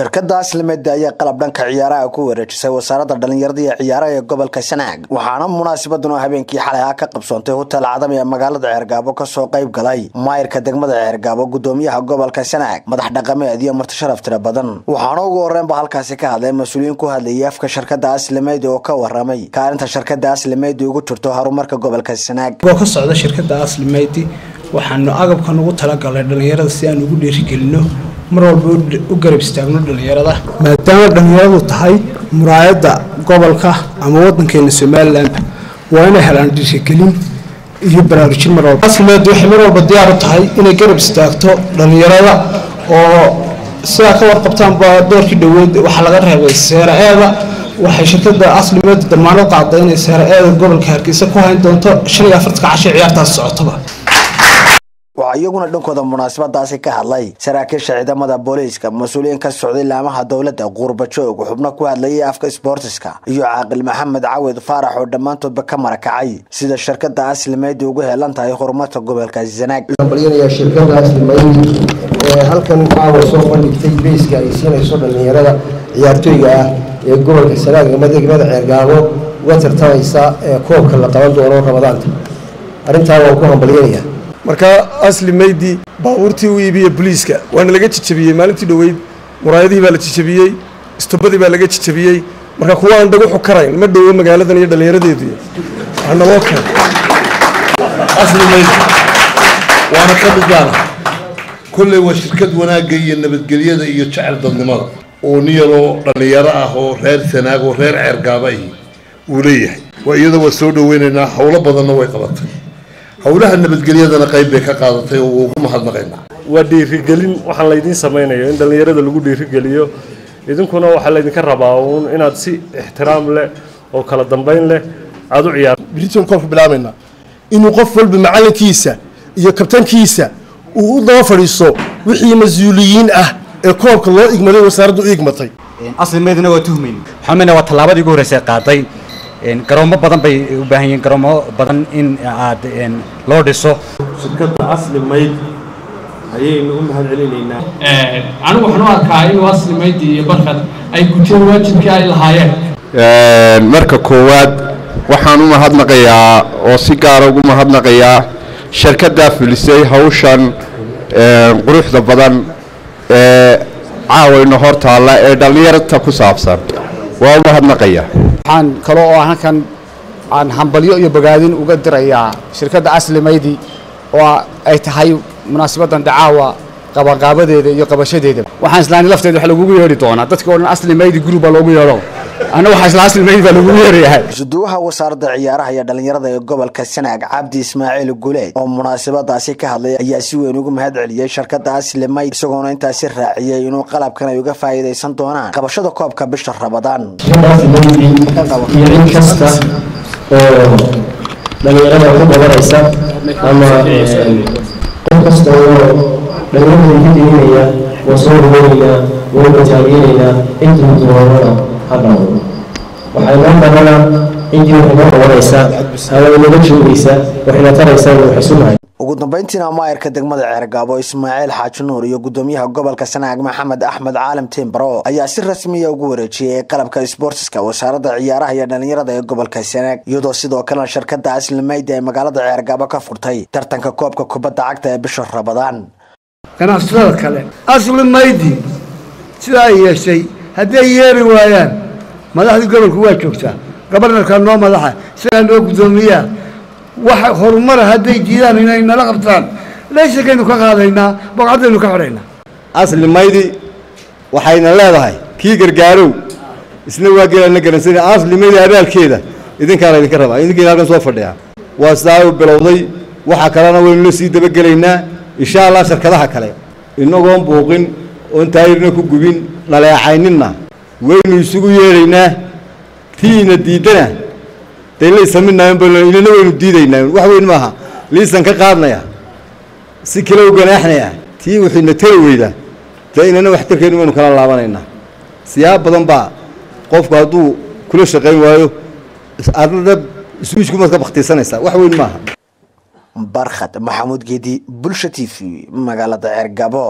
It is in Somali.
shirkada aslimeda ayaa qalab dhanka ciyaaraha ku wareejisay wasaaradda dhallinyarada iyo ciyaaraha ee gobolka sanaag waxaana munaasabadan oo habeenkii xalay ah ka qabsoontay hotel cadam ee magaalada ceergaabo ka soo qayb galay maayirka degmada ceergaabo gudoomiyaha gobolka sanaag madax dhaqameed iyo marti sharaf tiro badan. Waxaana ugu horreynba halkaasi ka hadlay mas'uuliyiin ku hadlayay afka shirkada aslimeydi oo ka waramay kaalinta shirkada aslimeydi ugu jirto horumarka gobolka sanaag ka socda shirkada aslimeydi waxaanu agabkan ugu talagalay dhallinyarada si aan ugu dhiirigelino mar walba u garab istaagno dhallinyarada. Maadaama dhallinyaradu tahay muraayadda gobolka ama wadankeena somalilan waa inay helaan dhiirigelin iyo baraarujin mar walba. Aslimeed waxay mar walba diyaar u tahay inay garab istaagto dhallinyarada oo sidaa ka warqabtaanba doorkii dhoweed waxaa laga reebay seera eeda. Waxay shirkada aslimeed damaanad qaaday inay seera eeda gobolka hargeysa ku hayn doonto shan iyo afartanka cashay ciyaartaas socotoba waxaa iyaguna dhankooda munaasabadaasi ka hadlay saraakiisha ciidamada booliiska mas'uuliyiin ka socday laamaha dowladda quurbajoog xubno ku hadlayay afka sboortiska iyo caaqil maxamed cawed faarax oo dhammaantoodba ka marakacay sida shirkada aslimeydi ugu heelan tahay horumarka gobolka ee halkan caawa soo bandhigtay beyska ay siinayso dhallinyarada ciyaartooyga ah ee gobolka sanaag ama degmada ceergaabo uga tartamaysa ee koobka la qaban doono ramadaanta arrintaa waan ku hambalyanaya marka asli meydi baabuurtii u iibiyey boliiska waana laga jijabiyey maalintii dhoweyd muraayadihii baa la jijabiyey istobadii baa laga jijabiyey. Marka kuwa aan dhaguxu karayn ma dhowo magaaladan iyo dhallinyaradeedu hanaloo keen asli meydi waana ka midbaana kolley waa shirkad wanaagga iyo nabadgelyada iyo jecel dadnimada. Oo niyaloo dhallinyaro ah oo reer sanaag oo reer ceergaaba ahi uu leeyahay. Waa iyada waa soo dhaweynaynaa howlo badanna way qabatay howlaha nabadgelyadana qayb bay ka qaadatay oo ugu mahadnaqaynaa. Waa dhiirigelin waxaan laydiin samaynayo in dhallinyarada lagu dhiirigeliyo. Idinkuna waxaa laydinka rabaa uun inaad si ixtiraam leh oo kala dambayn leh aada u ciyaar briton koobka bilaabaynaa inuu qof walba macalinkiisa iyo kabtankiisa uu u daba fadhiisto wixii mas'uuliyiin ah ee koobka loo igmaday wasaaraddu u igmatay. Aslimeedna waa tuhmayn waxaan waa tallaabadii ugu horreysay qaaday garoomo badan bay u baahan yihiin garoomo badan in aad loo dhiso. Shirkadda asli mayd ayaynu u mahad celinaynaa anigu waxaan u arkaa inuu asli maydi iyo barkad ay guteen waajibkii ay lahaayeen. Marka koowaad waxaan u mahadnaqayaa oo si gaara ugu mahadnaqayaa shirkaddaa filisay hawshan quruxda badan ee caawayna hor taalla ee dhallinyarta ku saabsan waa u mahadnaqaya waxaan kale oo halkan aan hambalyo iyo bogaadin uga dirayaa shirkadda aslimaydi oo ay tahay munaasabaddan dacaawa qabanqaabadeeda iyo qabashadeeda. Waxaan islaani lafteeda wax lagugu yeedhi doonaa. Dadka oo dhan aslimaydi gurub baa loogu yeedho anna waxaa isla baa lagugu wasaaradda ciyaaraha iyo dhallinyarada ee gobolka sanaag cabdi ismaaciil guleed oo munaasabadaasi ka hadlay ayaa si weyn ugu mahad celiyey shirkadda aslimayd isagoona intaasi raaciyey inuu qalabkan ay uga faa'iidaysan doonaan qabashada koobka bisha rabadaan iyo cid kasta oo dhallinyarada ku badanaysa ama qof kasta oo dhallinyarada ka deginaya waa soo dhaweynaynaa waa bataageeraynaa intii doonana ha dhawo waxay noo dhalana intii waxay noo qabanaysaa ama inaga joogaysa waxayna taraysaa waxay sunahay ugu dambeyntiina maayirka degmada ceergaabo ismaaciil xaaji nuur iyo gudoomiyaha gobolka sanaag maxamed axmed caalim timbaro ayaa si rasmiya ugu wareejiyey qalabka sboortiska wasaaradda ciyaaraha iyo dhallinyarada ee gobolka sanaag iyadoo sidoo kalena shirkada aslimaydi ay magaalada ceergaabo ka furtay tartanka koobka kubadda cagta ee bisha rabadaan ganacsatada kale asli maydi sidaa ay yeeshay haddii ay yeeri waayaan madaxdii gobolku waa joogtaa gobarnarkaa noo madaxa isagaa noo guddoomiyaa wax horumara hadday diidaan inay nala qabtaan. Laysankaynu ka qaadaynaa boqcaddaynu ka xidhaynaa asli maydi waxayna leedahay kii gargaarow isna waa geelana garansana asli maydi abaalkeeda idinkaa laydinka rabaa idinkiina halkan soo fadhiyaa. Waa sidaa bilowday waxa kalena waynu la sii dabagelaynaa insha allah shirkadaha kale. Inagoon buuqin oon taayirna ku gubin dhaleecayninna waynu isugu yeedhaynaa tiina diiddana dee laysaminainana waynu diidaynaa wax weyn maaha liisan ka qaadnaya si kale u ganaaxnaya tii waxayna tala weydaa dee inana waxtarkeenu waynu kala laabanaynaa siyaab badan baa qofku hadduu kula shaqayn waayo adna iswiiskumaad ka baktiisanaysaa wax weyn maaha barkhad maxamuud geedi bulsha t v magaalada ceergabo